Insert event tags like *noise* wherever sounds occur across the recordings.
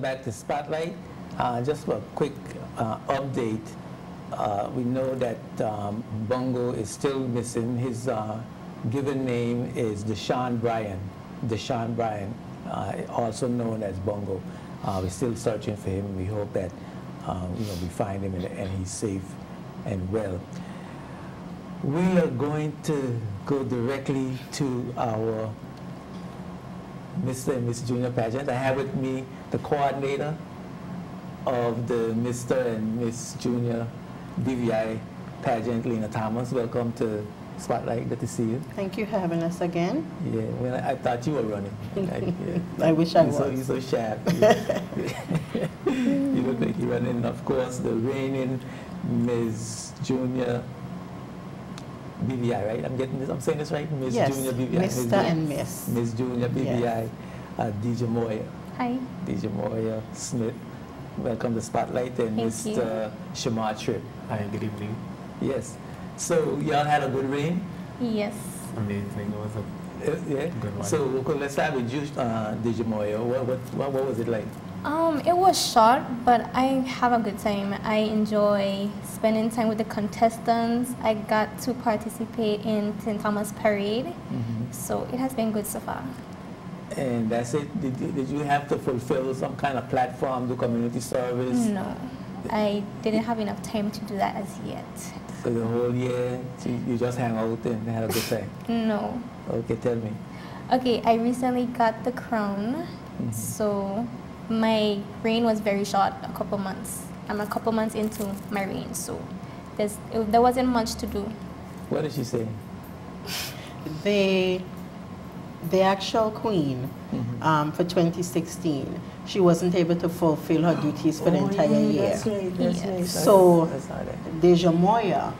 welcome back to Spotlight. Uh, just a quick uh, update, uh, we know that um, Bongo is still missing. His uh, given name is Deshaun Bryan. Deshaun Bryan, uh, also known as Bongo. Uh, we're still searching for him. We hope that you know we find him and, and he's safe and well. We are going to go directly to our Mr. and uh, Miss Junior pageant. I have with me the coordinator of the Mr. and Miss Junior BVI pageant, Lena Thomas. Welcome to Spotlight. Good to see you. Thank you for having us again. Yeah, well, I, I thought you were running. *laughs* I, yeah. I wish I You're was. so, you're so sharp. *laughs* *laughs* you look like you're running. Of course, the reigning Ms. Junior BVI, right? I'm getting this. I'm saying this right, Ms. yes, Junior BVI. Ms. Mr. Ju- and Miss. Ms. Junior BVI, Yes. uh, DJ Moya. Hi. DJ Moya Smith. Welcome to Spotlight and Thank Mr. Shamar Tripp. Hi, good evening. Yes. So y'all had a good reign. Yes. Amazing. It was a Uh, yeah. Good one. So okay, let's start with you, uh, DJ Moya. What, what, what, what was it like? Um, it was short, but I have a good time. I enjoy spending time with the contestants. I got to participate in St. Thomas Parade, so it has been good so far. And that's it. Did, you- did you have to fulfill some kind of platform, do community service? No, I didn't have enough time to do that as yet. So the whole year, you, just hang out and had a good time. No. Okay, tell me. Okay, I recently got the crown, Mhm. so my reign was very short, a couple months. I'm a couple months into my reign, so there's, it, there wasn't much to do. What did she say? *laughs* The, the actual queen Mhm. um, for 2016, she wasn't able to fulfill her duties for the Oh, entire yeah, year. That's right, that's Yes. right. So- That's. Deja Moya,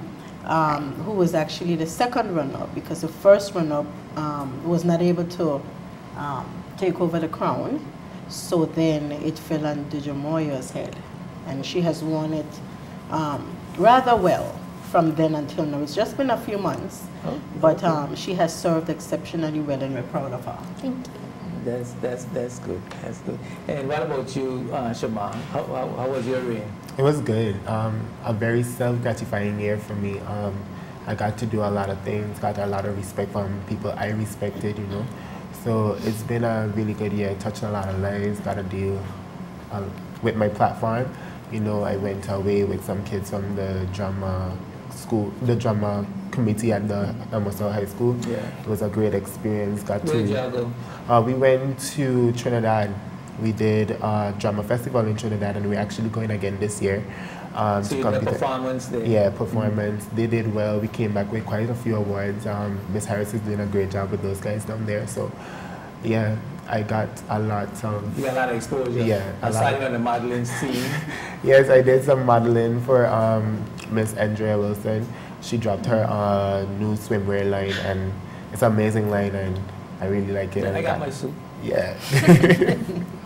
um, who was actually the second runner-up because the first runner-up um, was not able to um, take over the crown. So then it fell on Dejamoia's head, and she has worn it um, rather well from then until now. It's just been a few months, Oh, but um, she has served exceptionally well, and we're proud of her. Thank you. That's that's that's good. That's good. And what about you, uh, Shema? How, how, how was your reign? It was good. Um, a very self-gratifying year for me. Um, I got to do a lot of things, got a lot of respect from people I respected, you know. So it's been a really good year. I Touched a lot of lives, got to deal uh, with my platform. You know, I went away with some kids from the drama school, the drama committee at the Amosel High School. Yeah. It was a great experience. Got Where to did y'all go? Uh, we went to Trinidad. We did a drama festival in Trinidad, and we're actually going again this year. Um, So had performance there. Yeah, performance. They did well. We came back with quite a few awards. Um, Miss Harris is doing a great job with those guys down there. So, yeah, I got a lot of. You got a lot of exposure. Yeah, I saw you on the modeling scene. *laughs* Yes, I did some modeling for um, Miss Andrea Wilson. She dropped her uh, new swimwear line, and it's an amazing line, and I really like it. and I got my suit. Yeah. *laughs* *laughs*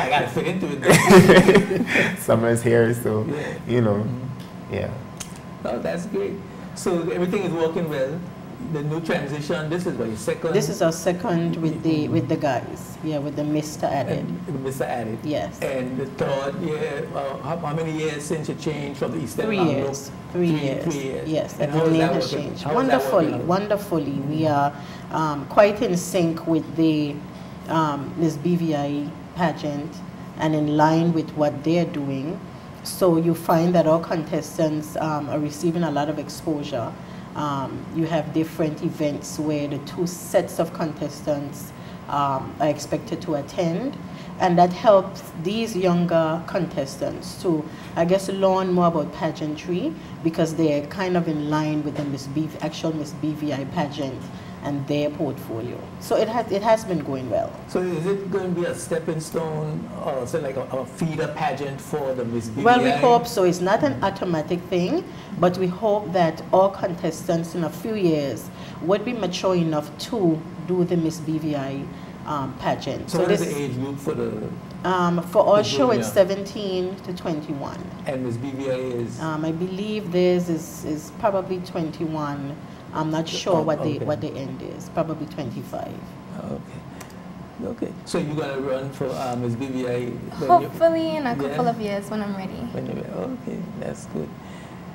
I got to fit into it. *laughs* Summer's here, so Yeah. you know, Mhm. yeah. Oh, that's great. So everything is working well. The new transition. This is what your second. This is our second with the with the guys. Yeah, with the Mr. added. and Mr. Added. Yes. And the third year. Uh, how, how many years since you changed from the Eastern Three Anglo? years. Three, years. Three years. Yes, And and how the name has changed. How is Wonderfully, working out? wonderfully. We are um, quite in sync with the um, Miss BVI pageant and in line with what they're doing. So you find that all contestants um, are receiving a lot of exposure. Um, you have different events where the two sets of contestants um, are expected to attend, and that helps these younger contestants to, I guess, learn more about pageantry because they're kind of in line with the Miss B, actual Miss BVI pageant and their portfolio. So it has it has been going well. So is it going to be a stepping stone, or say like a, a feeder pageant for the Miss BVI? Well, we hope so. It's not an automatic thing, but we hope that all contestants in a few years would be mature enough to do the Miss BVI um, pageant. So, what is the age group for the um, for our show, it's 17 to 21. and Miss BVI is? Um, I believe this is, is probably 21. I'm not sure what the okay. what the end is. Probably 25. Okay. Okay, so you're gonna run for uh, Miss BVI? when you- Hopefully in a Yeah. couple of years when I'm ready. When you, okay, that's good.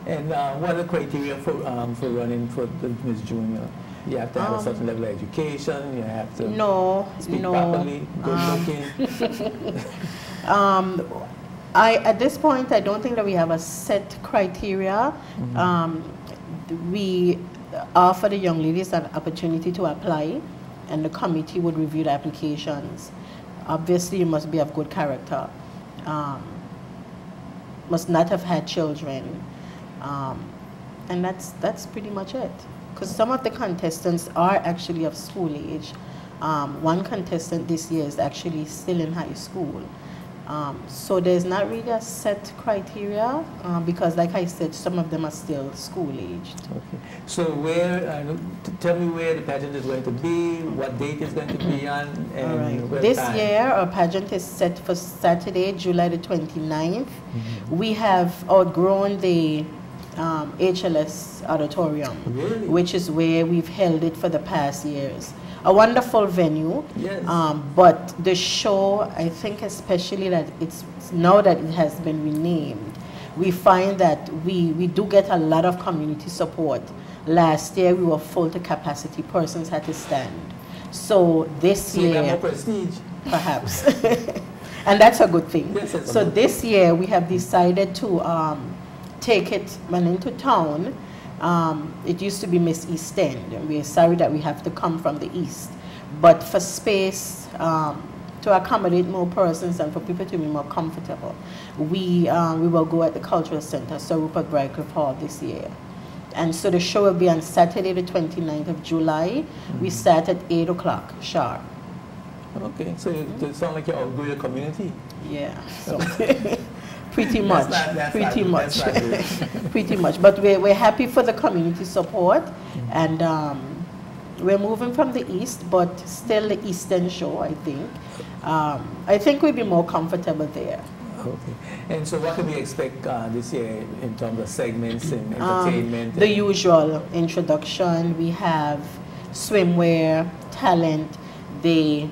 And uh, what are the criteria for, um, for running for the Miss Junior? You have to have a Um, certain level of education, you have to No, speak no. properly, good Um, looking. *laughs* *laughs* Um, I, at this point, I don't think that we have a set criteria. Mm-hmm. Um, we offer the young ladies an opportunity to apply, and the committee would review the applications. Obviously, you must be of good character, um, must not have had children, um, and that's that's pretty much it. Because some of the contestants are actually of school age. Um, one contestant this year is actually still in high school. Um, so there's not really a set criteria uh, because, like I said, some of them are still school aged. Okay. So where, uh, tell me where the pageant is going to be, what date it's going to be on, and right. This time. year, our pageant is set for Saturday, July the 29th. Mm-hmm. We have outgrown the um, HLS auditorium, Really? which is where we've held it for the past years. A wonderful venue. Yes. Um, but the show, I think especially that it's now that it has been renamed, we find that we, we do get a lot of community support. Last year we were full to capacity, persons had to stand. So this So year, prestige. perhaps, *laughs* and that's a good thing. Yes, so good this year we have decided to um, take it into town. Um, it used to be Miss East End, and we are sorry that we have to come from the east. But for space, um, to accommodate more persons and for people to be more comfortable, we, um, we will go at the Cultural Center, Sir Rupert Briercliffe Hall this year. And so the show will be on Saturday, the 29th of July. Mm-hmm. We start at 8 o'clock sharp. Okay, so it sounds like you outgrew your community. Yeah. So *laughs* pretty That's much. not- that's pretty not- much. *laughs* pretty much. But we're, we're happy for the community support. Mm-hmm. And um, we're moving from the east, but still the eastern shore, I think. Um, I think we'd be more comfortable there. Okay. And so what can we expect uh, this year in terms of segments and Um, entertainment? the and- usual introduction. We have swimwear, talent, the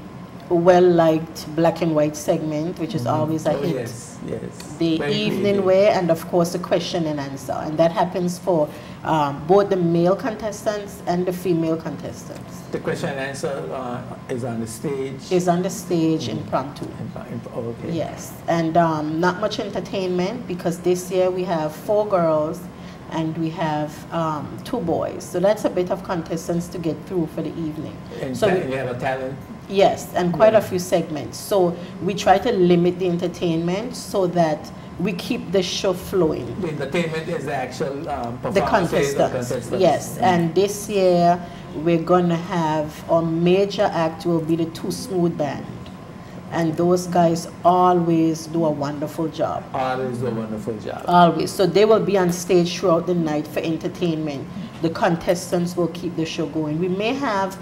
well-liked black and white segment, which is always a Oh, hit. yes, yes. the Very evening creative. wear, and of course the question and answer. And that happens for um, both the male contestants and the female contestants. The question and answer uh, is on the stage. Is on the stage impromptu. In- in- oh, okay. Yes, and um, not much entertainment because this year we have four girls and we have um, two boys. So that's a bit of contestants to get through for the evening. And So we- you have a talent. Yes, and quite Yeah. a few segments. So we try to limit the entertainment so that we keep the show flowing. The entertainment is the actual um, The contestants, contestants. yes. Mm. And this year, we're gonna have, our major act will be the Two Smooth Band. And those guys always do a wonderful job, Always do a wonderful job. always. So they will be on stage throughout the night for entertainment. The contestants will keep the show going. We may have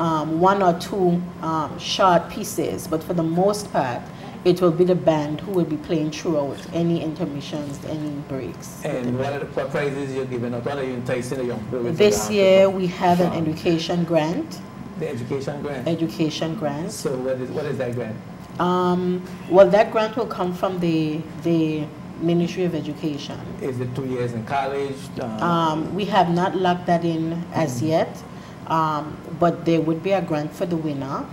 um, one or two um, short pieces, but for the most part, it will be the band who will be playing throughout any intermissions, any breaks. and what are the what prizes you're giving out? What are you enticing the young people? This year, we have an education grant, The education grant. education grant. So what is, what is that grant? Um, well, that grant will come from the, the Ministry of Education. Is it two years in college? Um, Um, we have not locked that in as yet, um, but there would be a grant for the winner.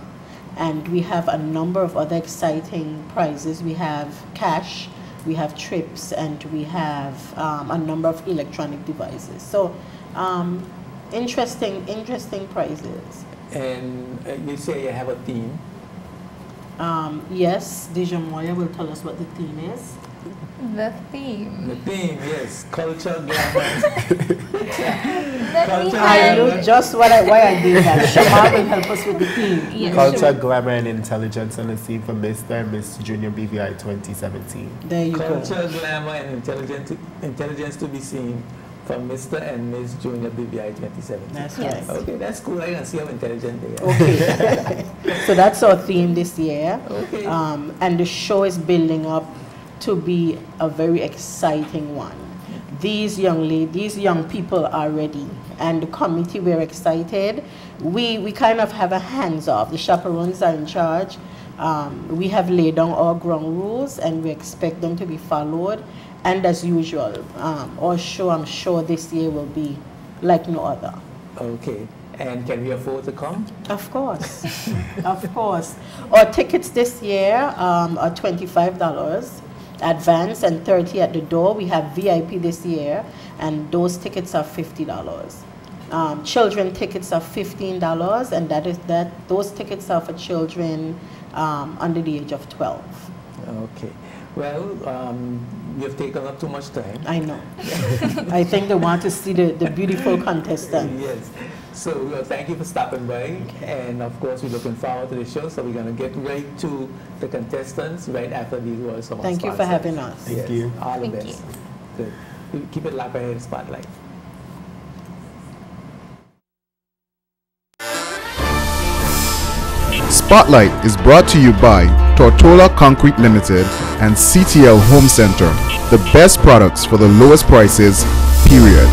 And we have a number of other exciting prizes. We have cash, we have trips, and we have um, a number of electronic devices. So, um, interesting, interesting prizes. and uh, you say you have a theme. Um, yes, Deja Moya will tell us what the theme is. The theme. The theme, yes, culture, glamour. *laughs* Let me Culture I have- knew just what I, why I did that. Shamar will help us with the theme. Yeah, Culture, sure. glamour, and intelligence on the scene for Mr. and Miss Junior BVI 2017. There you go. Culture, glamour, and intelligence, intelligence to be seen from Mr. and Miss Junior BVI 2017. That's Yes. right. Okay, that's cool. I can see how intelligent they are. Okay. *laughs* so that's our theme this year. Okay. Um, and the show is building up to be a very exciting one. these young ladies, these young people are ready, and the committee we're excited. We we kind of have a hands off. The chaperones are in charge. Um, we have laid down our ground rules, and we expect them to be followed. And as usual, um, our show I'm sure this year will be like no other. Okay. And can we afford to come? Of course, *laughs* of course. Our tickets this year um, are twenty-five dollars advance and 30 at the door. We have VIP this year, and those tickets are $50. Um, children tickets are $15, and that is that. Those tickets are for children um, under the age of 12. Okay. Well, um, you've taken up too much time. I know. *laughs* I think they want to see the, the beautiful contestants. Yes. So well, thank you for stopping by, and of course we're looking forward to the show. So we're going to get right to the contestants right after these words from Thank our you for having us. Thank Yes, you. All the Thank best. Good. Keep it locked right here in Spotlight. Spotlight is brought to you by Tortola Concrete Limited and CTL Home Center, the best products for the lowest prices, period.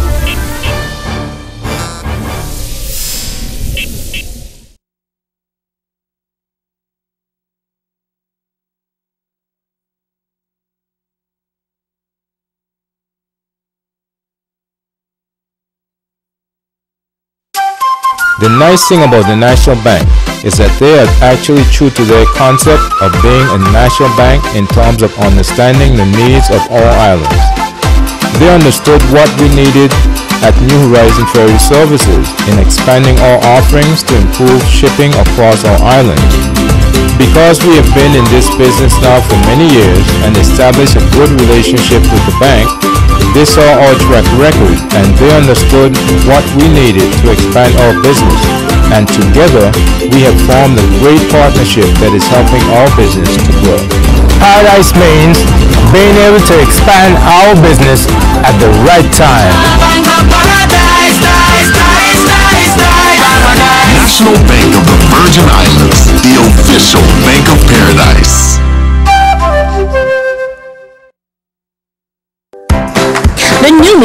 The nice thing about the National Bank is that they are actually true to their concept of being a national bank in terms of understanding the needs of all islands. They understood what we needed at New Horizon Ferry Services in expanding our offerings to improve shipping across our island. Because we have been in this business now for many years and established a good relationship with the bank, they saw our track record and they understood what we needed to expand our business. And together, we have formed a great partnership that is helping our business to grow. Paradise means being able to expand our business at the right time. National Bank of the Virgin Islands, the official Bank of Paradise.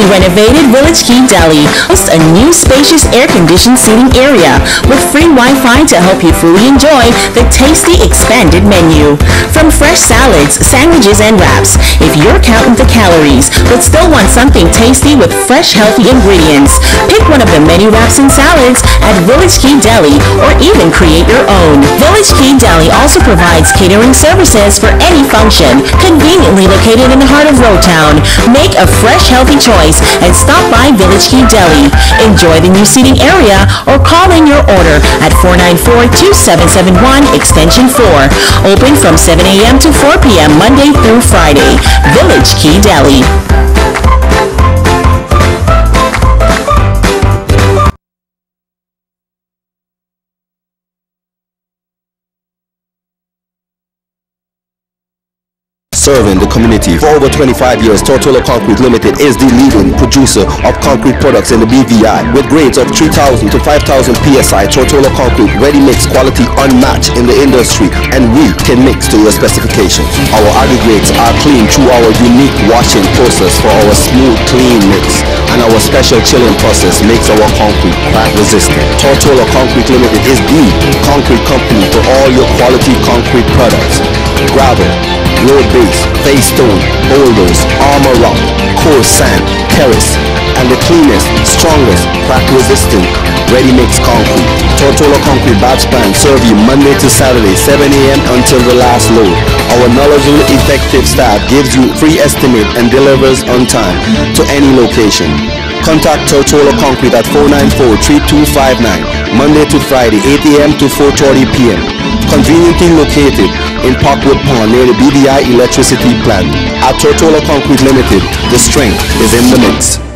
Renovated Village Cay Deli hosts a new spacious air-conditioned seating area with free Wi-Fi to help you fully enjoy the tasty expanded menu. From fresh salads, sandwiches, and wraps, if you're counting the calories but still want something tasty with fresh, healthy ingredients, pick one of the many wraps and salads at Village Cay Deli or even create your own. Village Cay Deli also provides catering services for any function, conveniently located in the heart of Road Town. Make a fresh, healthy choice and stop by Village Cay Deli. Enjoy the new seating area or call in your order at 494-2771 extension 4. Open from 7 a.m. to 4 p.m. Monday through Friday. Village Cay Deli. Serving the community for over 25 years, Tortola Concrete Limited is the leading producer of concrete products in the BVI with grades of 3000 to 5000 PSI. Tortola Concrete ready mix quality unmatched in the industry and we can mix to your specifications. Our aggregates are clean through our unique washing process for our smooth clean mix and our special chilling process makes our concrete crack resistant. Tortola Concrete Limited is the concrete company for all your quality concrete products. Gravel, road base, face stone, boulders, armor rock, coarse sand, terrace, and the cleanest, strongest, crack resistant, ready mix concrete. Tortola Concrete batch plan serve you Monday to Saturday, 7 a.m. until the last load. Our knowledgeable, effective staff gives you free estimate and delivers on time to any location. Contact Tortola Concrete at 494-3259, Monday to Friday, 8 a.m. to 4.30 p.m. Conveniently located in Pockwood Pond near the BVI electricity plant. At Tortola Concrete Limited, the strength is in the mix.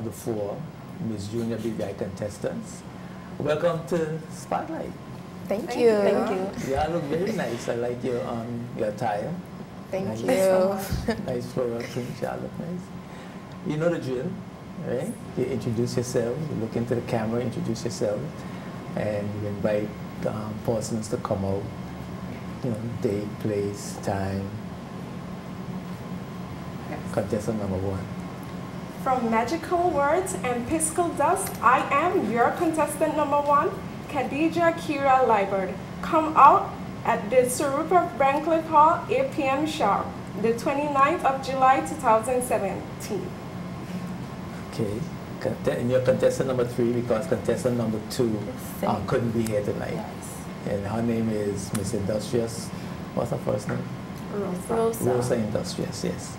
Of the four Miss Junior BVI contestants. Welcome to Spotlight. Thank, you. Thank you. you. Thank you. Yeah, look very nice. I like your um your attire. Thank nice. you. *laughs* nice floral print. Yeah, look nice. You know the drill, right? You introduce yourself. You look into the camera, introduce yourself, and you invite um, persons to come out. You know, date, place, time. Contestant number one. From Magical Words and Piscal Dust, I am your contestant number one, Khadija Kira Liebert. Come out at the Sarupa Banquet Hall, 8 p.m. sharp, the 29th of July 2017. Okay. And you're contestant number three because contestant number two uh, couldn't be here tonight. And her name is Miss Industrious. What's her first name? Rosa. Rosa Industrious, yes.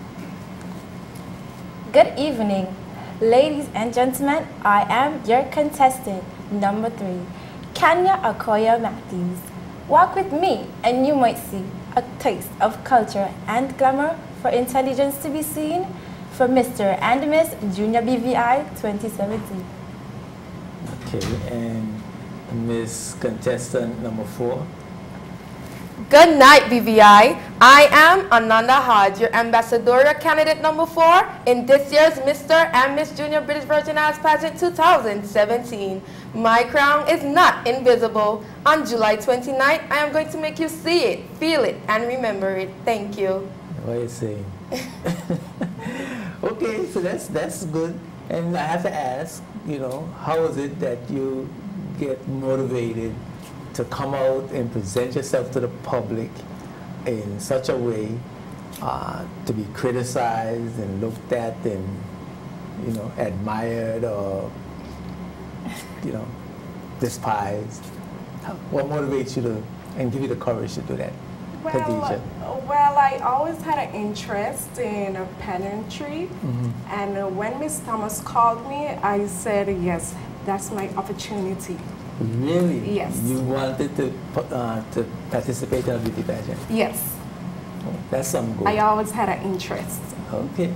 Good evening, ladies and gentlemen. I am your contestant, number three, Kenya Akoya Matthews. Walk with me, and you might see a taste of culture and glamour for intelligence to be seen for Mr. and Miss Junior BVI 2017. Okay, and Miss Contestant number four. Good night, BVI. I am Ananda Hodge, your ambassadorial candidate number four in this year's Mr. and Miss Junior British Virgin Islands Pageant 2017. My crown is not invisible. On July 29th, I am going to make you see it, feel it, and remember it. Thank you. What are you saying? *laughs* okay, so that's that's good. And I have to ask, you know, how is it that you get motivated to come out and present yourself to the public in such a way uh, to be criticized and looked at and you know admired or you know despised? What motivates you to and give you the courage to do that, Khadija? Well, well, I always had an interest in uh, pageantry, Mhm. and when Miss Thomas called me, I said, yes, that's my opportunity. Really? Yes. You wanted to uh, to participate in a beauty pageant? Yes, That's some good. I always had an interest. Okay.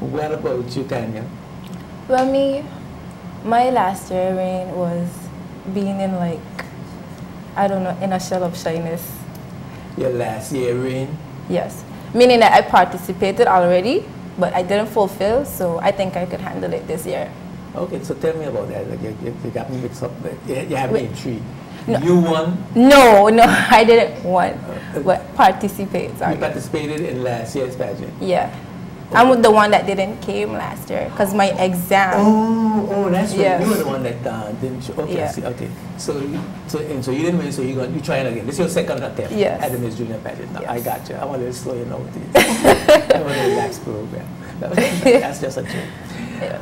What about you, Tanya? Well, me, my last year reign was being in like, I don't know, in a shell of shyness. Your last year reign? Yes. Meaning that I participated already, but I didn't fulfill, so I think I could handle it this year. Okay, so tell me about that. Like, you, you, got me mixed up. You, you have me intrigued. No. You won. No, no, *laughs* I didn't want, but participate, You participated in last year's pageant. Yeah. I'm the one that didn't came last year because my exam. Oh, oh, that's right. Yes. You were the one that uh, didn't. Show. Okay, Yeah. see. Okay, so you- so and so you didn't win. So you going you trying again. This is your second attempt Yes. at the Miss Junior pageant. Now, I got you. I want to slow you down with this. *laughs* I want to relax program. *laughs* That's just a joke.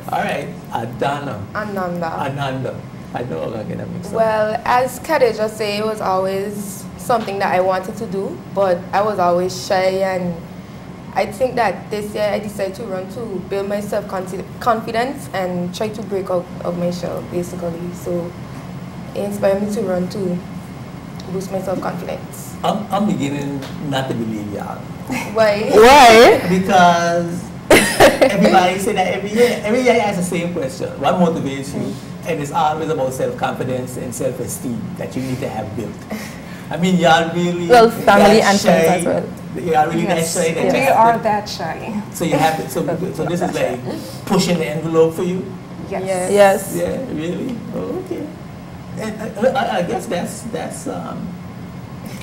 All right, Adana, Ananda. Ananda. I know I'm gonna get that up. Well, as Khadija said, it was always something that I wanted to do, but I was always shy and I think that this year I decided to run to build my self confidence and try to break out of my shell basically. So it inspired me to run to boost my self confidence. I'm, I'm beginning not to believe y'all. Why? Why? Because everybody say that every year. Every year I ask the same question. What motivates you? And it's always about self-confidence and self-esteem that you need to have built. I mean, y'all really Well, family that and friends shy? as well. Y'all really Yes, that shy that we you have are to- that shy. So you have to, so, so this is like pushing the envelope for you? Yes. Yes. Yeah, really? Oh, okay. And uh, I, I guess that's, that's, um,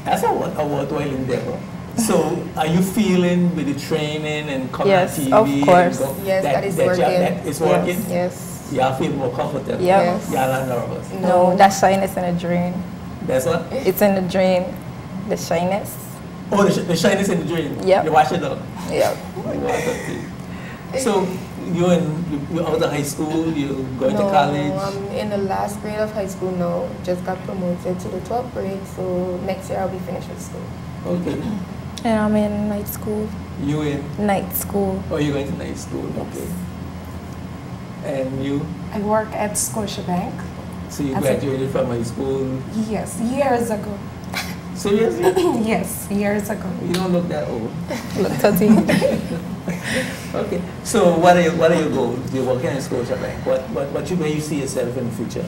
that's a, wor- a worthwhile endeavor. So are you feeling with the training and coming Yes, on TV? of course. go- Yes, that is y'all- working. that is working? Yes. Y'all feel more comfortable? Yep. Yes. Y'all are nervous? No, that shyness in a drain. That's what? It's in the drain. The shyness. Oh, the, sh- the shyness in the dream? Yeah. You watch it up? Yep. So you're in, you- you're out of high school, you're going no, to college? No, I'm in the last grade of high school now. Just got promoted to the 12th grade, so next year I'll be finished with school. Okay. And I'm in night school. You in? Night school. Oh, you're going to night school, okay. And you? I work at Scotiabank. So you As a- graduated from high school? Yes, years ago. Seriously? *laughs* yes, years ago. You don't look that old. *laughs* Look 13. *laughs* Okay. So what are your what are your goals? You're working in Scotiabank. What what what you where you see yourself in the future?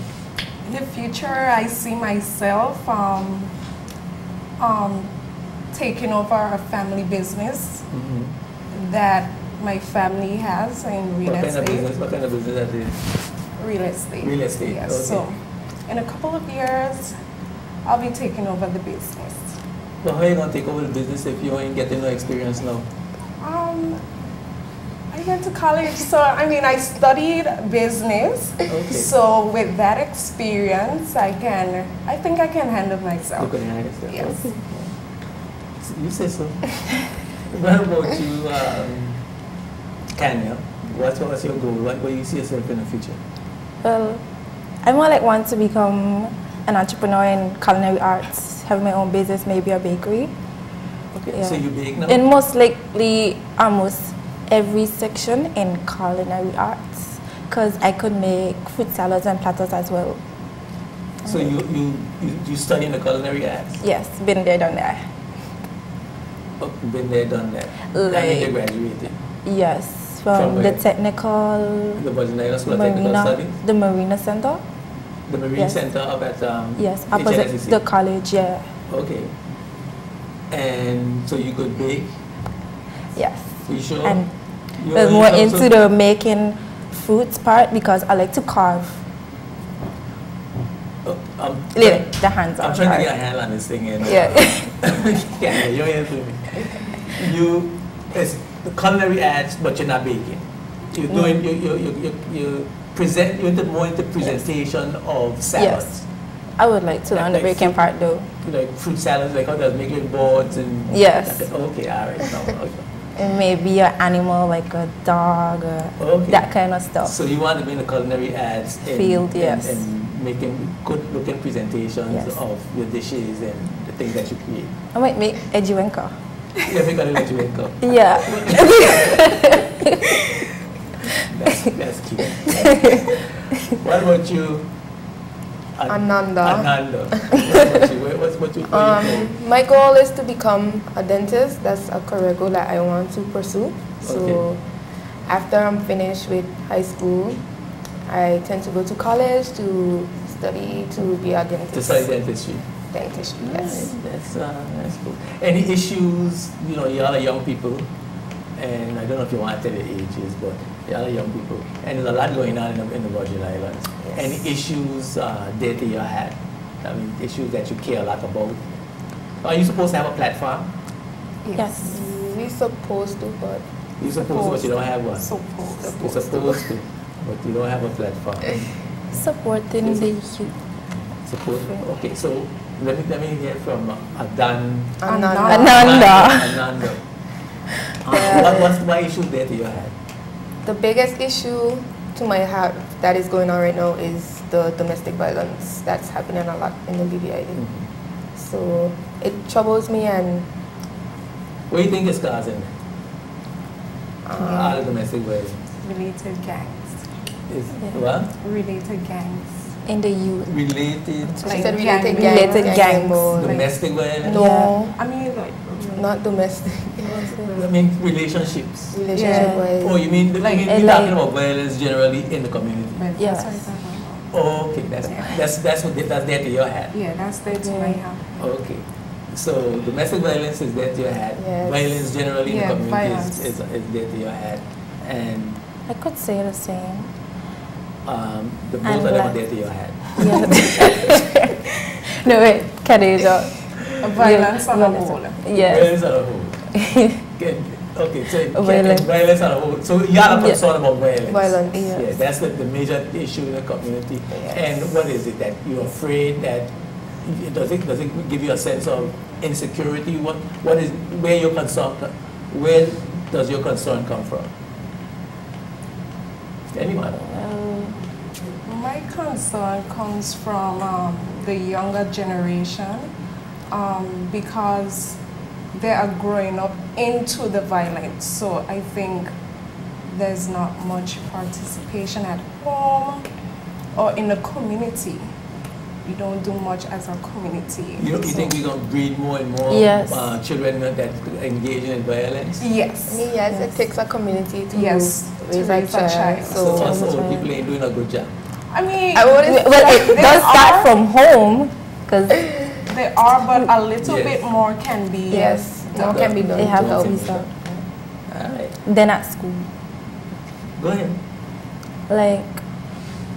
In the future, I see myself um, um, taking over a family business Mhm. that my family has in real What kind of estate. business, what kind of business that is? Real estate. Real estate, Yes. okay. So, in a couple of years, I'll be taking over the business. Well, how are you gonna take over the business if you ain't getting no experience now? Um, I went to college, so I mean, I studied business. Okay. So with that experience, I can, I think I can handle myself. You can handle yourself, Yes. okay. You say so. *laughs* what about you, um, Kenya? What's, what's your goal? What, where you see yourself in the future? Well, I more like want to become an entrepreneur in culinary arts, have my own business, maybe a bakery. Okay, yeah. so you bake now? In most likely, almost every section in culinary arts, because I could make fruit salads and platters as well. So you, you, you, you study in the culinary arts? Yes, been there, done that. Oh, been there, done that. Like- and you graduated. Yes, From from, the technical, The Islands School of Technical Marina, Studies? the Marina Center. The Marine Yes. Center up at um, Yes, opposite HLSCC? the college, yeah. Okay. And so you could bake? Yes. You sure? And You- you more into the making fruits part because I like to carve. Um, Yeah, the hands-on I'm trying part. to get a handle on this thing. Know? Yeah. *laughs* yeah, you're answering me. *laughs* You, it's the culinary arts, but you're not baking. You're Mm. doing, you, you, you, you, you present, you're into more into presentation of salads. Yes. I would like to learn the Like baking part though. Like fruit salads, like how does making boards and. Yes. Okay, all right. No, okay. And maybe an animal like a dog or Okay. that kind of stuff. So you want to be in the culinary arts in, Field, yes. and making good looking presentations Yes. of your dishes and the things that you create. I might make Ejuenka. Yeah, make a little drink up. Yeah. That's, that's cute. *laughs* what about you? An- Ananda. Ananda. What you? What's what you, what you Um, my goal is to become a dentist. That's a career goal that I want to pursue. So Okay. after I'm finished with high school, I tend to go to college to study to be a dentist. to study dentistry? Dentistry, Nice. yes. That's, uh, that's cool. Any issues, you know, y'all are young people, and I don't know if you want to tell your ages, but y'all are young people, and there's a lot going on in the, in the Virgin Islands. Any issues uh, there that you had? I mean, issues that you care a lot about? Are you supposed to have a platform? Yes. We supposed to, but You're supposed to, but you don't have one. Supposed. You're supposed to, but you don't have a platform. *laughs* Supporting the youth. Support. Okay, so let me let me hear from Adan. Ananda. Ananda. Ananda. Uh, what, what's my issue there that you had? The biggest issue to my heart that is going on right now is the domestic violence that's happening a lot in the BVI. So it troubles me and What do you think is causing it? uh, All the domestic violence. Related gangs. Is what? Related gangs. In the youth. Related she Like said gang- related gangs. related gang gangs. members. domestic violence? No, I mean, like, mm. not domestic. *laughs* Uh, I mean relationships. Relationship Yeah. wise. Oh, you mean Like- you mean and you're talking about violence generally in the community? but Yes. that's what I'm talking about. Oh, okay, that's that's that's what that's there to your hat. Yeah, that's there to my hand. Okay. So domestic violence is there to your hat. Yes. Violence generally in Yeah, the community is, is, is there to your hat. And I could say the same. Um, the And both of them are black. there to your hat. *laughs* no wait, Khadija. Violence on a Violence. whole. Yes. Violence on a whole. Okay, okay, so Violence. violence on a whole. So y'all are Yeah. concerned about violence. Violence. yes. Yeah, that's the, the major issue in the community. And what is it that you're afraid that does it does it give you a sense of insecurity? What what is where your concern where does your concern come from? Anyone? My concern comes from um, the younger generation um, because they are growing up into the violence. So I think there's not much participation at home or in the community. We don't do much as a community. You, you So- think we're gonna breed more and more Yes. uh, children that engage in violence? I Yes. mean, yes, it takes a community to Yes, raise, to a raise a child. child. So So us Children. people ain't doing a good job. I mean, I wouldn't well, it does start are- from home because They are, but a little Yes. bit more can be. Yes, more can be done. they have to to help. be stuff. All right. Then at school, Go ahead. like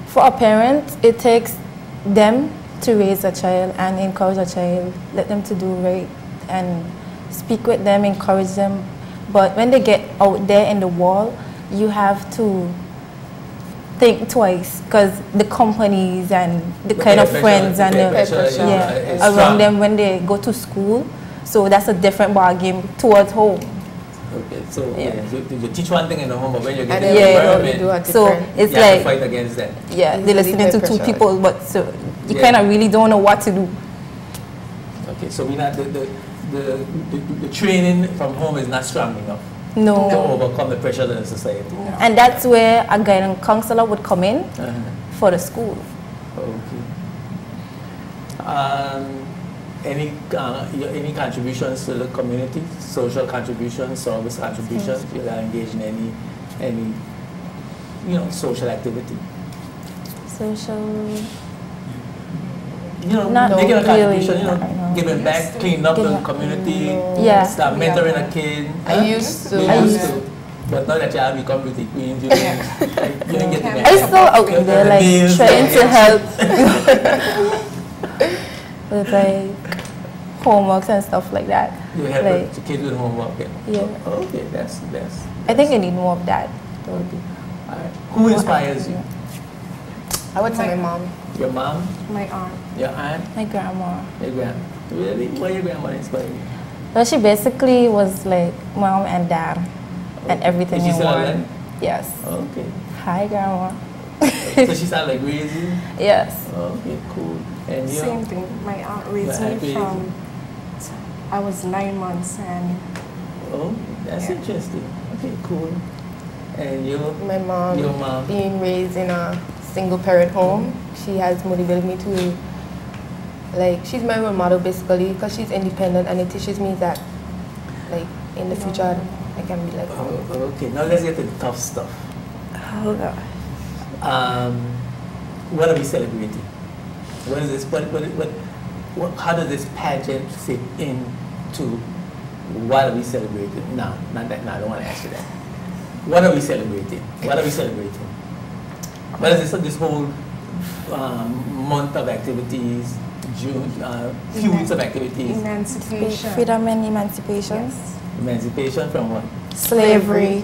for a parent, it takes them to raise a child and encourage a child, let them to do right and speak with them, encourage them. But when they get out there in the world, you have to think twice because the companies and the The kind of peer friends and the the, yeah, yeah, around strong. them when they go to school. So that's a different ball game towards home. Okay, so Yeah. yeah. you, you teach one thing in the home, but when you get And in then the Yeah. you environment, do So it's you have like to fight against that. yeah, they're really listening to two pressure. people, but so you Yeah. kind of really don't know what to do. Okay, so we not the the, the, the, the training from home is not strong enough No. to overcome the pressures in the society. And that's where a guidance counselor would come in Uh-huh. for the school. Okay. Um, any uh, any contributions to the community, social contributions, service contributions? You are engaged in any any you know social activity? Social. You know, Not making a really, contribution. You know, know. giving back, cleaning up the community. Yeah. Start mentoring a kid. I used to. I used to. But now that you have become beauty queens, you didn't, *laughs* you didn't get to I still out The- the there like trying to help *laughs* *laughs* with like homeworks and stuff like that. You help Like, the kids with homework. Yeah. Yeah. Okay, that's that's. I think I need more of that. Okay. All right. Who inspires you? I would say my mom. Your mom, My aunt. your aunt, My grandma. your grandma. Really? Why your grandma inspire you? Well, she basically was like mom and dad and everything Is she in one. Yes. Okay. Hi, grandma. so she sound like crazy. *laughs* Yes. Okay, cool. And you? Same thing. My aunt raised Your aunt me raised from. I was nine months and Oh, that's Yeah. interesting. Okay, cool. And you? My mom, Your mom. being raised in a single parent home, she has motivated me to, like, she's my role model basically because she's independent and it teaches me that, like, in the future I can be like. Oh, okay. Now let's get to the tough stuff. Oh god. Um, what are we celebrating? What is this? What, what, what, what, how does this pageant fit into what are we celebrating? No, not that. No, I don't want to ask you that. What are we celebrating? What are we celebrating? What is this, this whole um, month of activities, June, uh, few weeks of activities? emancipation. Freedom and emancipation. Emancipation from what? Slavery.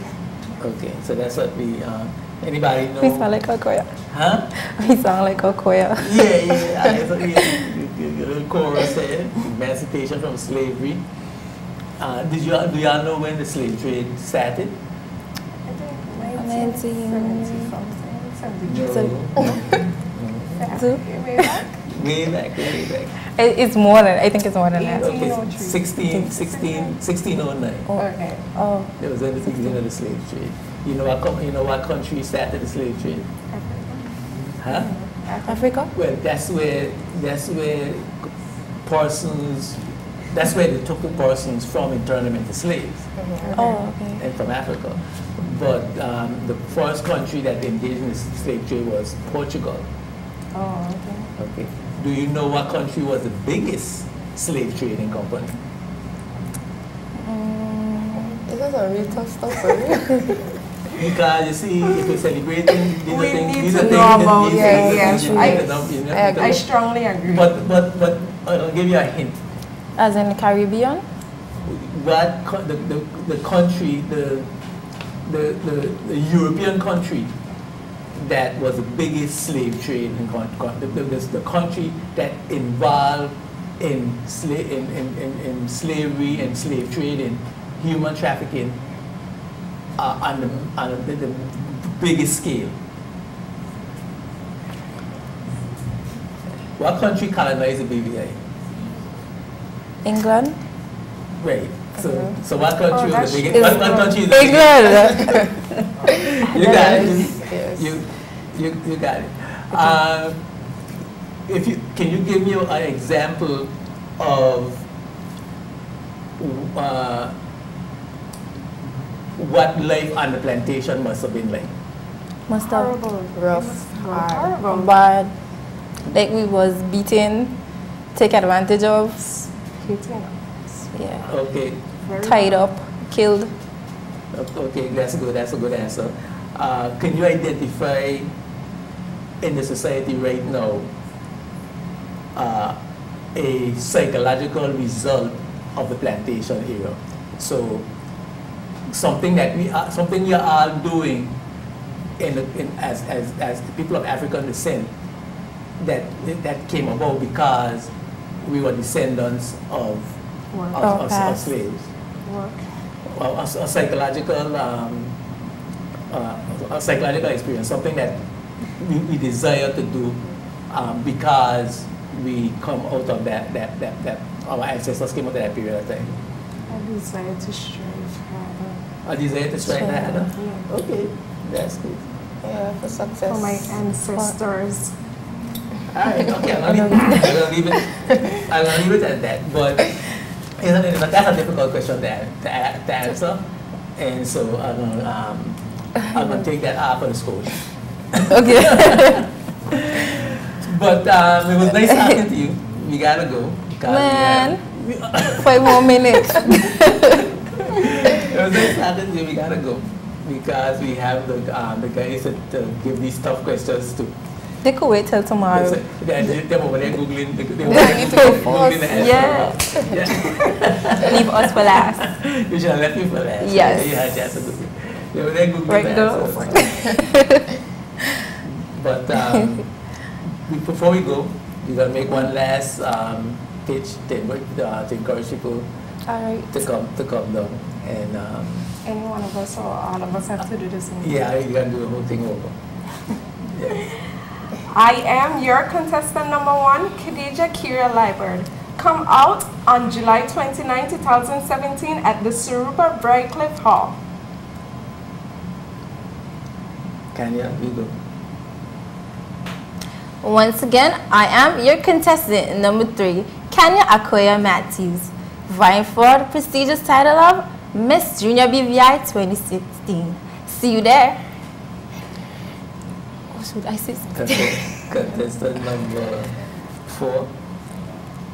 Okay, so that's what we, uh, anybody know? We sound like a choir. Huh? We sound like a choir. Yeah, yeah, I, chorus said emancipation from slavery. Uh, did you do y'all know when the slave trade started? Two? Way back, way back. It's more than, I think it's more than that. Okay, 16, 16, 1609. Okay. Oh, It was in the beginning of the slave trade. You know what, you know what country started the slave trade? Africa. Huh? Africa? Well, that's where that's where persons that's where they took the persons from and turned them into slaves. Oh, okay. and from Africa. But um, the first country that engaged in the slave trade was Portugal. Oh, okay. Okay. Do you know what country was the biggest slave trading company? Mm, this is a real tough stuff for me. Because you see, if you're celebrating, these We are things, need these to are things know that about- these yeah, things yeah. you I- to you know, I I strongly agree. But but but I'll give you a hint. As in the Caribbean? What the, the, the country the, the the the European country that was the biggest slave trade in the, the, the country that involved in, sla- in, in, in, in slavery and slave trading, human trafficking uh, on, the, on the, the biggest scale. What country colonized the BVI? England? Right. So, so what country Oh, was the biggest? What, what country is the biggest? England! *laughs* You it. Yes. You, you, you got it. Uh, if you, can you give me an example of uh, what life on the plantation must have been like? Must have Horrible. rough, Must hard, horrible. bad. Like we was beaten, take advantage of. Hitting. Yeah. Okay. Very Tied up, killed. Okay, that's good. That's a good answer. Uh, can you identify in the society right now uh, a psychological result of the plantation era? So something that we are, something we are all doing in, the, in as, as, as the people of African descent that that came about because we were descendants of of, Our of, of slaves Work. a, a, a psychological um, uh, a psychological experience, something that we, we desire to do um, because we come out of that, that, that, that our ancestors came out of that period of time. I desire to strive harder. A desire to strive Strive harder. Yeah. Okay, that's good. Yeah, for success. For my ancestors. All right, okay, I'm gonna leave, I'm gonna leave it. I'm gonna leave it at that. But isn't it, that's a difficult question to, to, to answer, and so I'm gonna um, *laughs* I'm gonna take that off of the score. Okay. *laughs* But um, it was nice talking to you. We gotta go. because we Man. we- *laughs* Five more minutes. it was nice talking to you. We gotta go because we have the um, the guys that uh, give these tough questions to. They could wait till tomorrow. They, they, them over there googling. They, they Yeah, googling the answer. Yeah. Leave us for last. You should have left me for last. Yes. You had a chance to do it. They were there googling Right, the go. answers. *laughs* But um, we- before we go, we're gonna make one last um, pitch to, invite- uh, to encourage people All right. to come to come down and um, Any one of us or all of us have to do this. in- yeah, you're gonna do the whole thing over. *laughs* I am your contestant number one, Khadija Kira Liburd. Come out on July 29, 2017 at the Sir Rupert Briercliffe Hall. Kenya, you go. Once again, I am your contestant number three, Kenya Akoya Matthews, vying for the prestigious title of Miss Junior BVI 2016. See you there. What should I say? Contestant number four.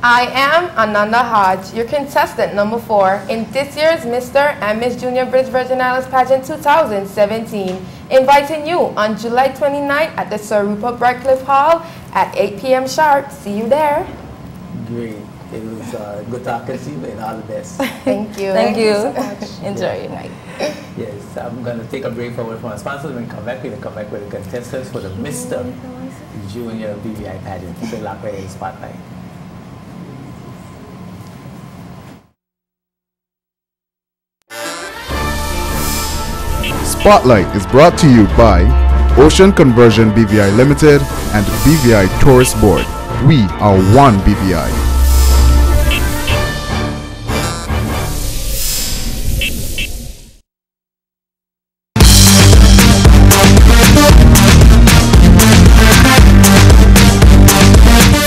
I am Ananda Hodge, your contestant number four in this year's Mr. and Miss Junior British Virgin Islands Pageant 2017, inviting you on July 29th at the Sir Rupert Briercliffe Hall at 8 p.m. sharp. See you there. Great. It was uh, good talking to you and all the best. *laughs* Thank you. Thank you. so much. Enjoy your night. Yes, I'm going to take a break forward from our sponsors and come back. We're going to come back with the contestants for the Mr. Junior BVI pageant. Keep it locked right in the spotlight. Spotlight is brought to you by Ocean Conversion BVI Limited and BVI Tourist Board. We are one BVI.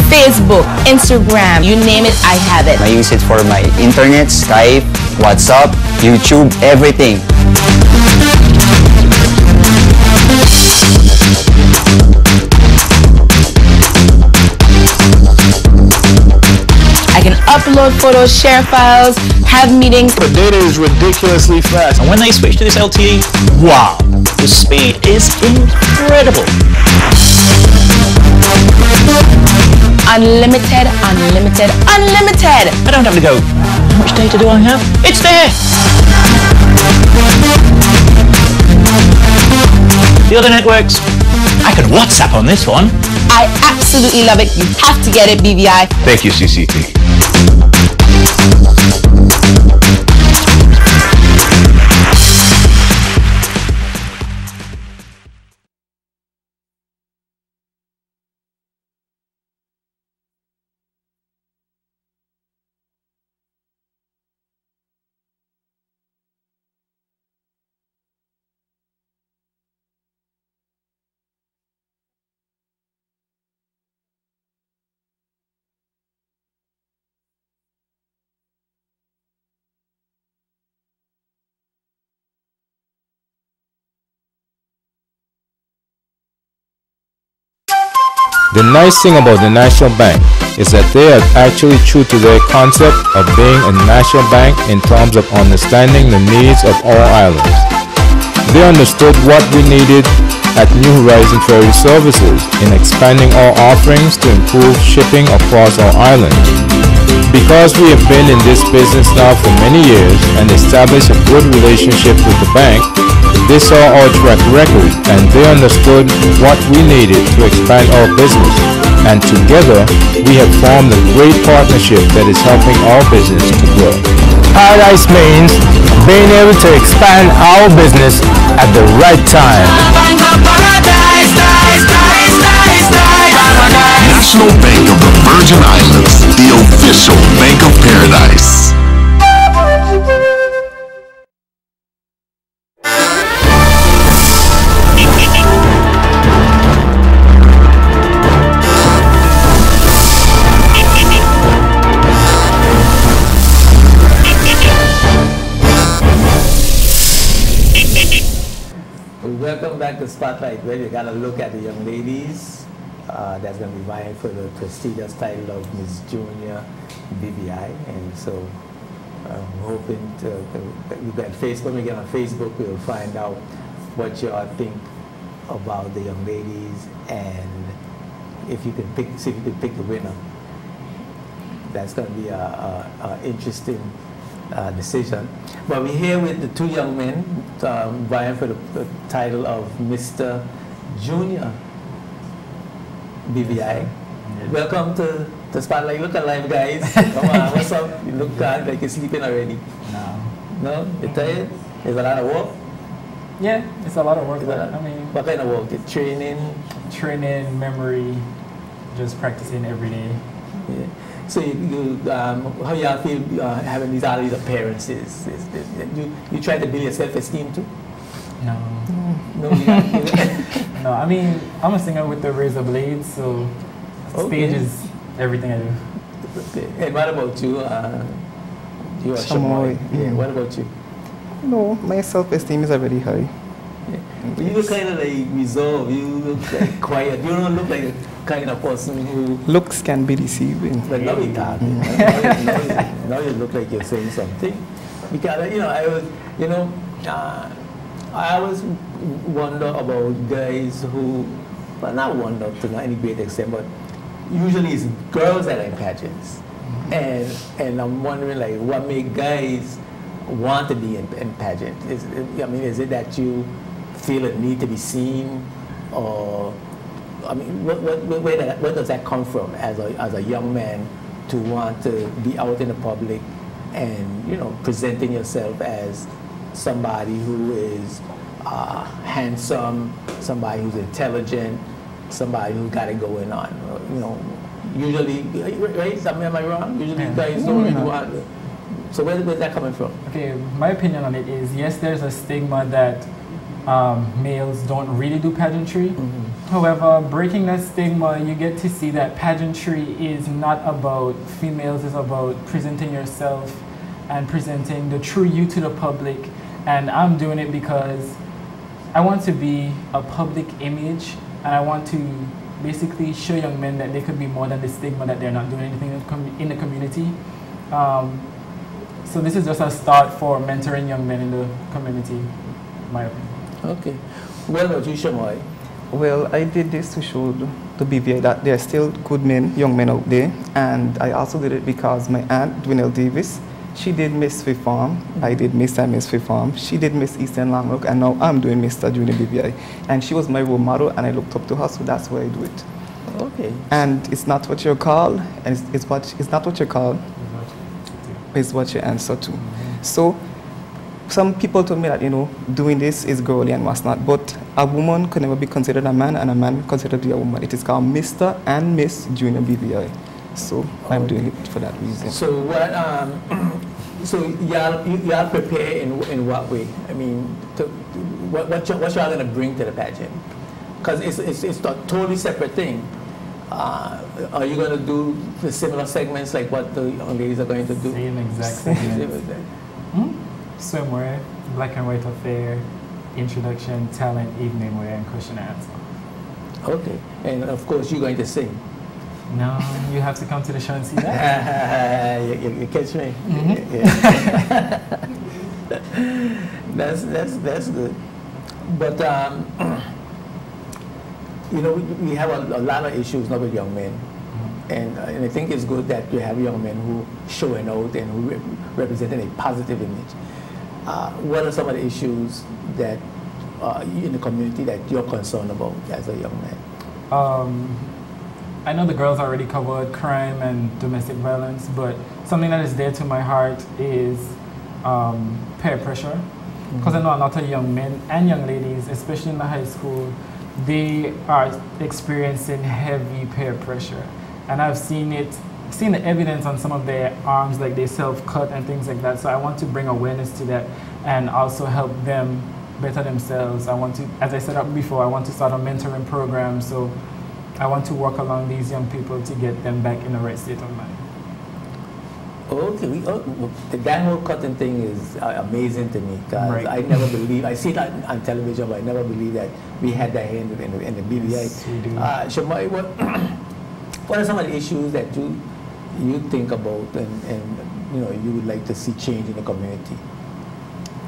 Facebook, Instagram, you name it, I have it. I use it for my internet, Skype, WhatsApp, YouTube, everything. I can upload photos, share files, have meetings. The data is ridiculously fast. And when they switch to this LTE, wow, the speed is incredible. Unlimited, unlimited, unlimited. I don't have to go, how much data do I have? It's there. The other networks, I can WhatsApp on this one. I absolutely love it. You have to get it, BVI. Thank you, CCT. Thank you. The nice thing about the National Bank is that they are actually true to their concept of being a national bank in terms of understanding the needs of all islands. They understood what we needed at New Horizon Ferry Services in expanding our offerings to improve shipping across our island. Because we have been in this business now for many years and established a good relationship with the bank, they saw our track record and they understood what we needed to expand our business. And together, we have formed a great partnership that is helping our business to grow. Paradise means being able to expand our business at the right time. National Bank of the Virgin Islands, the official Bank of Paradise. Welcome back to Spotlight, where you got to look at the young ladies uh, that's going to be vying for the prestigious title of Miss Junior BVI. And so I'm hoping to, we got Facebook, when we get on Facebook, we'll find out what y'all think about the young ladies and if you can pick, see if you can pick the winner. That's going to be a, a, a interesting uh, decision. But we're here with the two young men um, vying for the, the title of Mr. Junior BVI. Welcome to the Spotlight. Look alive, guys. *laughs* Come on, what's up? You look uh, like you're sleeping already. No. No? You're tired? There's a lot of work? Yeah, it's a lot of work. But, I mean, What kind of work? The training? training, memory, just practicing every day. Yeah. So you, you um, how y'all feel uh, having these all these appearances? Is, is, you, you try to build your self-esteem too? No. No, you got, *laughs* No, I mean, I'm a singer with the razor blades, so Okay. stage is everything I do. Okay. And what about you? Uh, you are Shamoy, Shamoy. Yeah. mm. What about you? No, my self-esteem is already high. You look kind of like reserved. You look like quiet. You don't look like the kind of person who. Looks can be deceiving. But now we talking. now, you- now, you- now you look like you're saying something. Because you know, I was, you know, uh, I always wonder about guys who, well, not wonder to not any great extent, but usually it's girls that are in pageants, mm-hmm. and and I'm wondering like what make guys want to be in, in pageant? Is I mean, is it that you feel a need to be seen, or I mean, what, what, where, where, that- where does that come from as a, as a young man to want to be out in the public and, you know, presenting yourself as somebody who is uh, handsome, somebody who's intelligent, somebody who's got it going on, you know, usually, right, I mean, am I wrong? Usually Yeah. guys don't really want, so where, where's that coming from? Okay, my opinion on it is yes, there's a stigma that um, males don't really do pageantry. Mm-hmm. However, breaking that stigma, you get to see that pageantry is not about females, it's about presenting yourself and presenting the true you to the public. And I'm doing it because I want to be a public image and I want to basically show young men that they could be more than the stigma that they're not doing anything in the, com- in the community. Um, so this is just a start for mentoring young men in the community, in my opinion. Okay. What about you, Shamoy? Well, I did this to show the the BVI that there are still good men, young men out there. And I also did it because my aunt, Dwinelle Davis, she did Miss Fifth Farm. I did Miss and Miss Fifth Farm. She did Miss Eastern Langrock, and now I'm doing Mr. Junior BVI. And she was my role model, and I looked up to her, so that's why I do it. Okay. And it's not what you're called, and it's, it's what it's not what you're called, it's what you answer to. So some people told me that you know doing this is girly and what's not, but a woman could never be considered a man, and a man considered to be a woman. It is called Mr. and Miss Junior BVI. So I'm doing it for that reason. So what? Um, *clears throat* so y'all y- y'all prepare in in what way? I mean, to, what what y'all, what y'all gonna bring to the pageant? Because it's, it's it's a totally separate thing. Uh, are you gonna do the similar segments like what the young ladies are going to do? Same exact segments. Hmm? Swimwear, black and white affair, introduction, talent, evening wear, and question and answer. Okay, and of course you're going to sing. No, you have to come to the show and see that. *laughs* you, you, you catch me? Mhm. Yeah. *laughs* that's, that's, that's good. But, um, *clears throat* you know, we, we have a, a lot of issues now with young men. And, uh, and I think it's good that you have young men who showing out and who re- representing a positive image. Uh, what are some of the issues that uh, in the community that you're concerned about as a young man? Um, I know the girls already covered crime and domestic violence, but something that is dear to my heart is um, peer pressure. Because I know a lot of young men and young ladies, especially in the high school, they are experiencing heavy peer pressure. And I've seen it, seen the evidence on some of their arms, like they self-cut and things like that. So I want to bring awareness to that and also help them better themselves. I want to, as I said up before, I want to start a mentoring program. So I want to work along these young people to get them back in the right state of mind. Okay, we, oh, that whole cotton thing is uh, amazing to me because Right. I never believe I see it on, on television, but I never believe that we had that here in the, in in the BVI. Yes, we do. Uh, Shamoy, what, *clears throat* what are some of the issues that you you think about and, and you know you would like to see change in the community?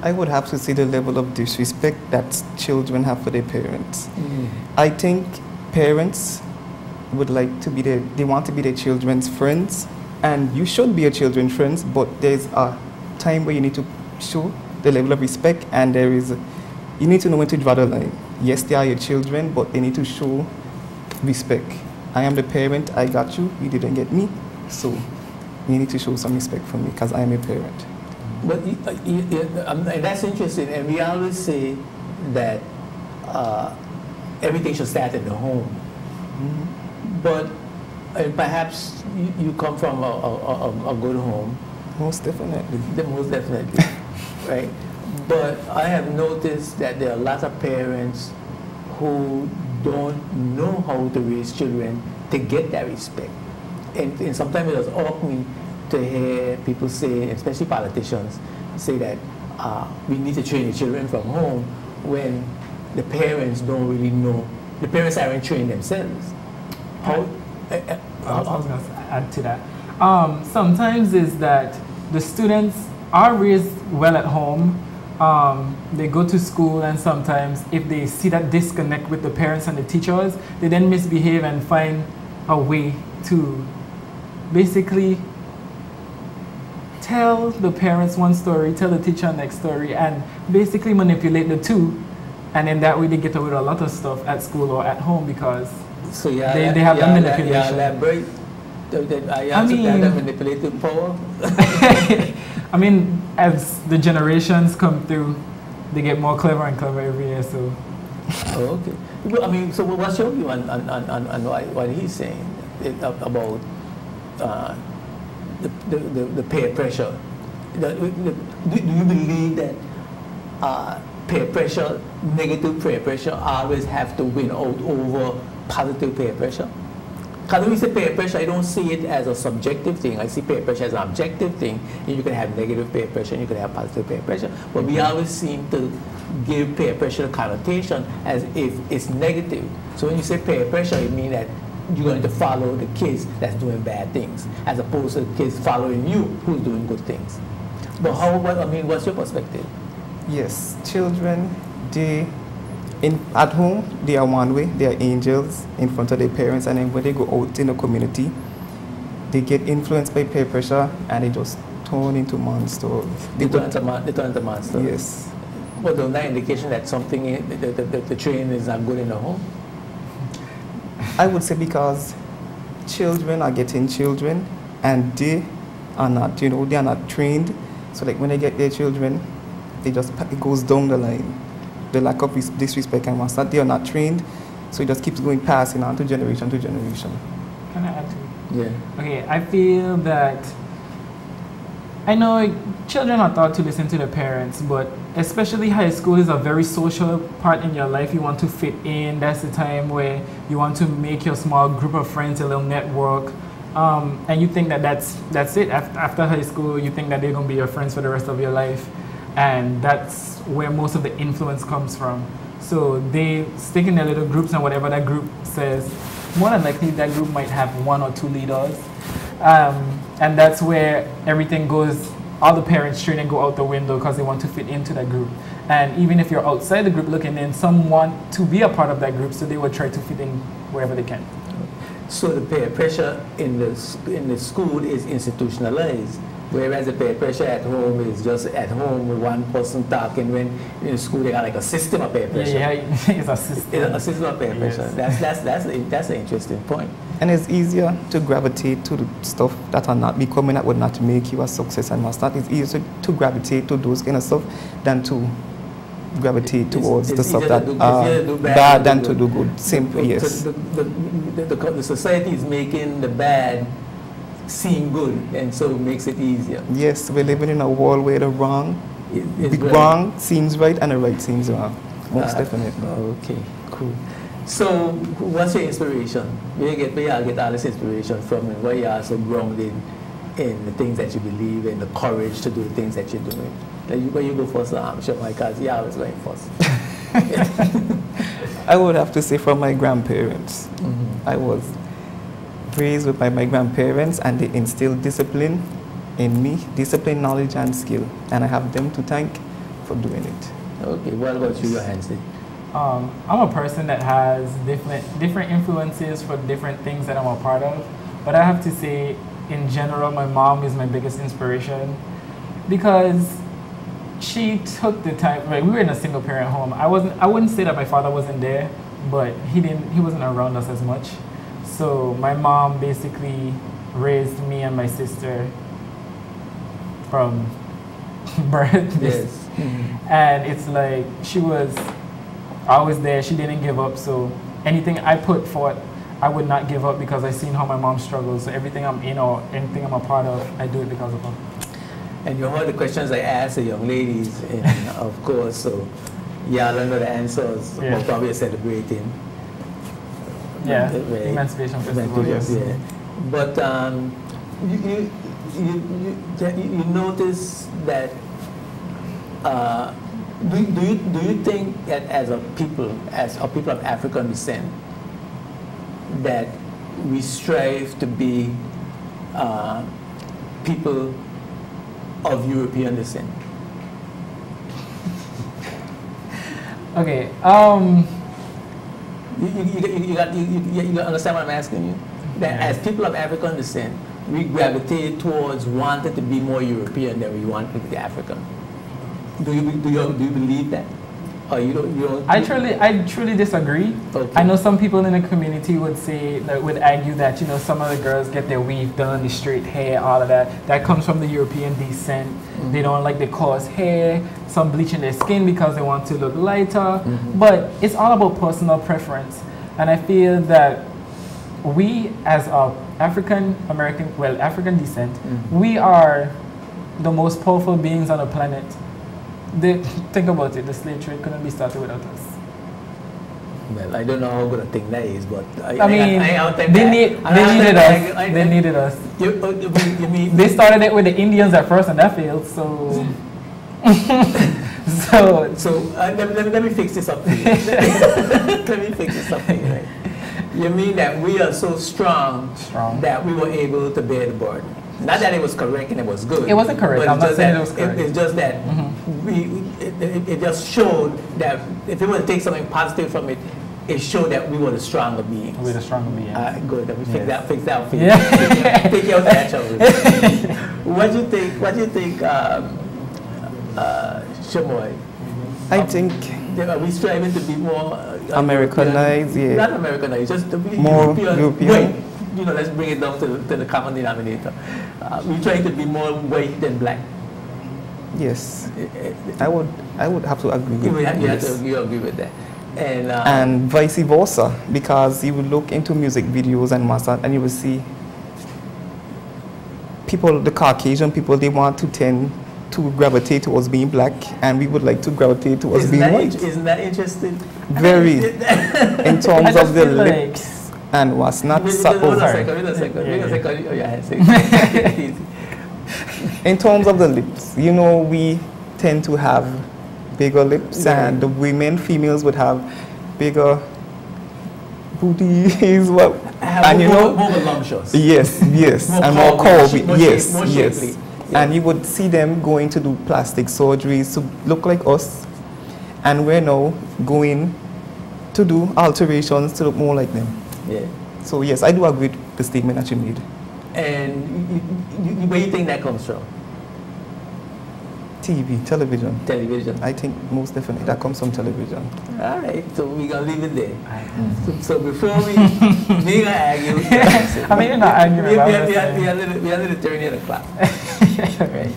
I would have to see the level of disrespect that children have for their parents. Mm. I think parents would like to be their, they want to be their children's friends, and you should be your children's friends, but there's a time where you need to show the level of respect, and there is, you need to know when to draw the line. Yes, they are your children, but they need to show respect. I am the parent, I got you, you didn't get me, so you need to show some respect for me because I am a parent. But uh, you, um, that's interesting, and we always say that uh, everything should start at the home. But uh, perhaps you, you come from a, a, a, a good home. Most definitely. *laughs* The most definitely, *laughs* right? But I have noticed that there are lots of parents who don't know how to raise children to get that respect. And, and sometimes it does awk me to hear people say, especially politicians, say that uh, we need to train the children from home when the parents don't really know. The parents aren't trained themselves. How, I was, I was going to add to that. Um, sometimes is that the students are raised well at home. Um, they go to school, and sometimes if they see that disconnect with the parents and the teachers, they then misbehave and find a way to basically tell the parents one story, tell the teacher next story, and basically manipulate the two. And in that way, they get away with a lot of stuff at school or at home because So yeah, they, they have yeah, that manipulation. Yeah, elaborate. I, I mean, that manipulative power. *laughs* I mean, as the generations come through, they get more clever and clever every year. So, Oh, okay. Well, I mean, so what's your view on, on, on, on, what, he's saying it, about uh, the, the, the, peer pressure? The, the, do, do you believe that uh, peer pressure, negative peer pressure, always have to win out over positive peer pressure? Because when we say peer pressure, I don't see it as a subjective thing. I see peer pressure as an objective thing. And you can have negative peer pressure and you can have positive peer pressure. But we always seem to give peer pressure a connotation as if it's negative. So when you say peer pressure, it means that you're going to follow the kids that's doing bad things, as opposed to the kids following you who's doing good things. But how, I mean, what's your perspective? Yes, children, they in at home they are one way, they are angels in front of their parents, and then when they go out in the community, they get influenced by peer pressure and they just turn into monsters. They turn into, mon- they turn into monsters. Yes. Well, there's that indication that something, in, the, the, the, the training is not good in the home. I would say because children are getting children and they are not, you know, they are not trained. So like when they get their children, they just it goes down the line. The lack of res- disrespect and what's that they are not trained, so it just keeps going passing on to generation to generation. can I add to it? Yeah. Okay, I feel that I know children are taught to listen to their parents, but especially high school is a very social part in your life. You want to fit in. That's the time where you want to make your small group of friends, a little network. Um, and you think that that's, that's it. After high school, you think that they're going to be your friends for the rest of your life. And that's where most of the influence comes from. So they stick in their little groups and whatever that group says, more than likely that group might have one or two leaders. Um, and that's where everything goes, all the parents training go out the window because they want to fit into that group. And even if you're outside the group looking in, some want to be a part of that group, so they will try to fit in wherever they can. So the peer pressure in the, in the school is institutionalized, whereas the peer pressure at home is just at home with one person talking when in school they got like a system of peer pressure. Yeah, yeah, *laughs* it's a system. It's a system of peer pressure. Yes. That's, that's, that's, a- that's an interesting point. And it's easier to gravitate to the stuff that are not becoming that would not make you a success and must not. It's easier to, to gravitate to those kind of stuff than to gravitate towards it's the stuff that do- it's are easier bad bad than than to to do do good. Simple, So yes. The, the, the, the, the society is making the bad seem good, and so it makes it easier. Yes, we're living in a world where the wrong, it's the right. wrong seems right and the right seems wrong. Most Uh, definitely. Okay, cool. So, what's your inspiration? Where you get, where y'all get all this inspiration from, and where you are so grounded in the things that you believe in, the courage to do the things that you're doing? Like you, where you go first, I'm sure my cause yeah, I was going first. *laughs* I would have to say from my grandparents. Mhm. I was raised with by my grandparents and they instilled discipline in me, discipline, knowledge and skill. And I have them to thank for doing it. Okay, what about you, Johansen? Um, I'm a person that has different different influences for different things that I'm a part of. But I have to say, in general, my mom is my biggest inspiration because she took the time. Like we were in a single parent home. I wasn't. I wouldn't say that my father wasn't there, but he didn't. He wasn't around us as much. So my mom basically raised me and my sister from *laughs* birth. Yes. *laughs* And it's like she was always there. She didn't give up. So anything I put forth, I would not give up because I seen how my mom struggles. So everything I'm in or anything I'm a part of, I do it because of her. And you heard the questions I asked the young ladies, and of course, so yeah, I know the answers. Yeah. We're probably celebrating. Yeah. Emancipation Festival, yes. yeah. But um, you, you, you, you, notice that. Uh, do, do you do you think that as a people, as a people of African descent, that we strive to be uh, people of European descent? Okay. Um. You, you, you, you, got, you, you, you understand what I'm asking you? That as people of African descent, we gravitate towards wanting to be more European than we want to be African. Do you, do you, do you believe that? Or you don't, you don't, I truly, I truly disagree. I know some people in the community would say, that would argue that you know some of the girls get their weave done, the straight hair, all of that. That comes from the European descent. Mm-hmm. They don't like the coarse hair. Some bleaching their skin because they want to look lighter. Mm-hmm. But it's all about personal preference, and I feel that we, as a African American, well, African descent, mm-hmm. we are the most powerful beings on the planet. They, think about it, the slave trade couldn't be started without us. well, I don't know how good a thing that is, but I, I mean, don't think they, need, they needed us. I- I- they needed us. You, you you mean They started it with the Indians at first, and that failed. So, *laughs* so, so uh, let, let, me- let me fix this up for you. *laughs* let me fix this up you. Right? You mean that we are so strong, strong that we were able to bear the burden? Not that it was correct and it was good. It wasn't correct. I'm it's not just saying that- it was correct. it's just that we, it, it, it just showed that if we were to take something positive from it, it showed that we were the stronger beings. We're the stronger beings. Uh, good. That we fix Yes. that. Fix that for you. Yeah. Take care of that, children. what do you think? What do you think, um, uh, Shamoy? I think Are we striving to be more uh, Americanized, yeah. Not Americanized, just to be More European. European. Wait, you know, let's bring it down to, to the common denominator. Uh, we're trying to be more white than black. Yes. I would I would have to agree You, with would have, you, have yes. to, you agree with that. And, uh, and vice versa because you would look into music videos and master and you will see people the caucasian people they want to tend to gravitate towards being black and we would like to gravitate towards isn't, being white isn't that interesting? very *laughs* in terms of the feel like- lips and was not Wait, wait, supposed Wait a second, wait a second, wait a second. Oh, yeah, say *laughs* it. *laughs* in terms of the lips you know we tend to have bigger lips, Yeah. and the women, females would have bigger booties. *laughs* Well, Have and you more- know, more voluptuous. Yes, yes, More and more curvy, curvy. more yes, shape- more yes. shapely. And you would see them going to do plastic surgeries to look like us, and we're now going to do alterations to look more like them. Yeah. So yes, I do agree with the statement that you made. And you, you, you, where do you think that comes from? TV, television. Television. I think most definitely that comes from television. All right, so we're gonna leave it there. So, so before we *laughs* we're gonna argue, *laughs* I mean, you're not arguing We, we, about we, this, we, yeah. we, are little, we are little turning the clock. *laughs* right.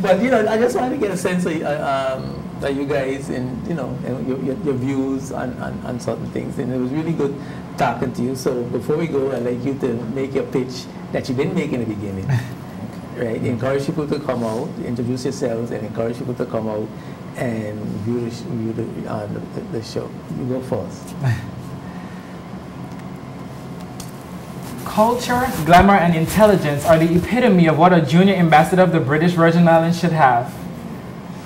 But you know, I just wanted to get a sense of uh, um, that you guys and you know and your, your, your views on, on, on certain things, and it was really good talking to you. So before we go, I'd like you to make your pitch that you didn't make in the beginning. *laughs* right? Encourage people to come out, introduce yourselves, and encourage people to come out and view the, sh- view the, uh, the, the show. You go first. *laughs* Culture, glamour, and intelligence are the epitome of what a junior ambassador of the British Virgin Islands should have.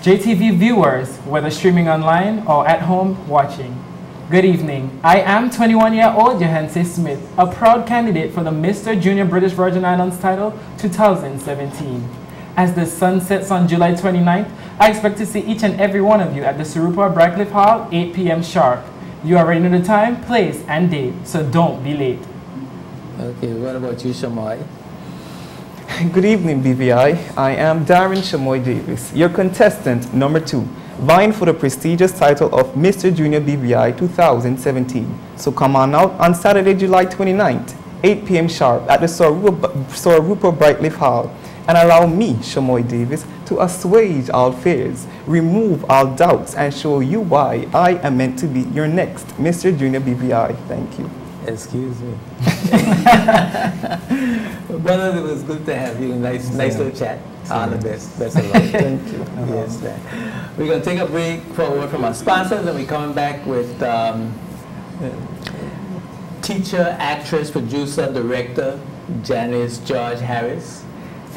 JTV viewers, whether streaming online or at home watching, good evening. I am 21-year-old Johanse Smith, a proud candidate for the Mr. Junior British Virgin Islands title 2017. As the sun sets on July 29th, I expect to see each and every one of you at the Sir Rupert Briercliffe Hall, 8 p.m. sharp. You already know the time, place, and date, so don't be late. Okay, what about you, Shamoy? *laughs* Good evening, BVI. I am Darren Shamoy Davis, your contestant number two, vying for the prestigious title of Mr. Junior BVI 2017. So come on out on Saturday, July 29th, 8 p.m. sharp at the Sir Rupert Briercliffe Hall and allow me, Shamoy Davis, to assuage all fears, remove all doubts, and show you why I am meant to be your next Mr. Junior BVI. Thank you. Excuse me. *laughs* Brother, it was good to have you. Nice, nice little chat. All the best. Best of luck. *laughs* Thank you. Yes, man. We're going to take a break for a word from our sponsors, and we're coming back with um, teacher, actress, producer, director Janice George Harris,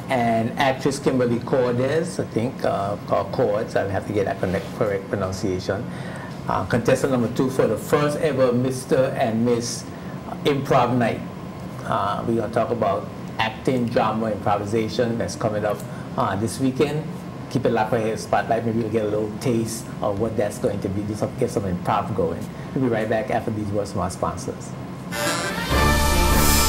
and actress Kimberly Cordes, I think, uh, called Cordes. I'll have to get that correct, correct pronunciation. Uh, contestant number two for the first ever Mr. and Miss Improv Night. Uh, we're going to talk about acting, drama, improvisation that's coming up uh, this weekend. Keep it locked right here, Spotlight. Maybe you'll get a little taste of what that's going to be. Just get some improv going. We'll be right back after these words from our sponsors.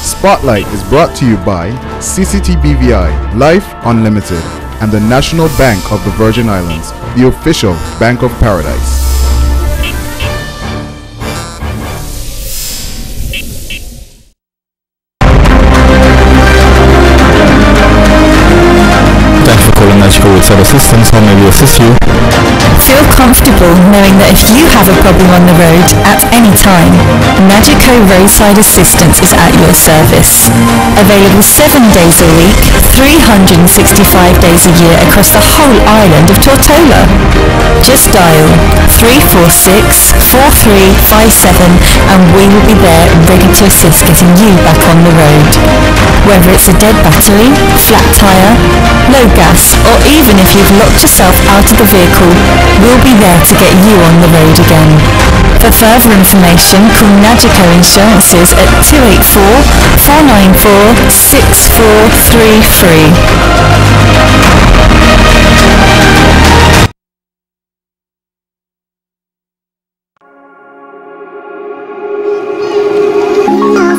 Spotlight is brought to you by CCTBVI, Life Unlimited, and the National Bank of the Virgin Islands, the official Bank of Paradise. Roadside Assistance. How may we assist you? Feel comfortable knowing that if you have a problem on the road at any time, Nagico Roadside Assistance is at your service. Available 7 days a week, 365 days a year across the whole island of Tortola. Just dial 346-4357 and we will be there ready to assist getting you back on the road. Whether it's a dead battery, flat tyre, low gas, or even if you've locked yourself out of the vehicle, we'll be there to get you on the road again. For further information, call Nagico Insurances at 284-494-6433.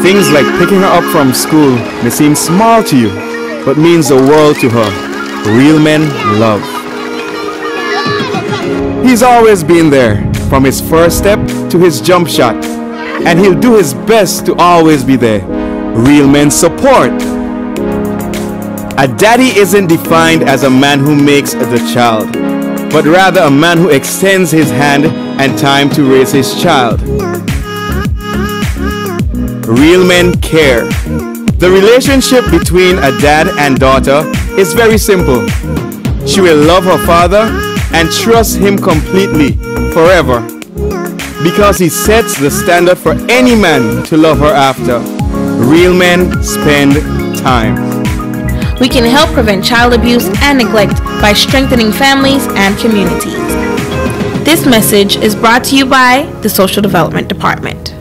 Things like picking her up from school may seem small to you, but means the world to her. Real men love. He's always been there, from his first step to his jump shot, and he'll do his best to always be there. Real men support. A daddy isn't defined as a man who makes the child, but rather a man who extends his hand and time to raise his child. Real men care. The relationship between a dad and daughter is very simple. She will love her father and trust him completely, forever. Because he sets the standard for any man to love her after. Real men spend time. We can help prevent child abuse and neglect by strengthening families and communities. This message is brought to you by the Social Development Department.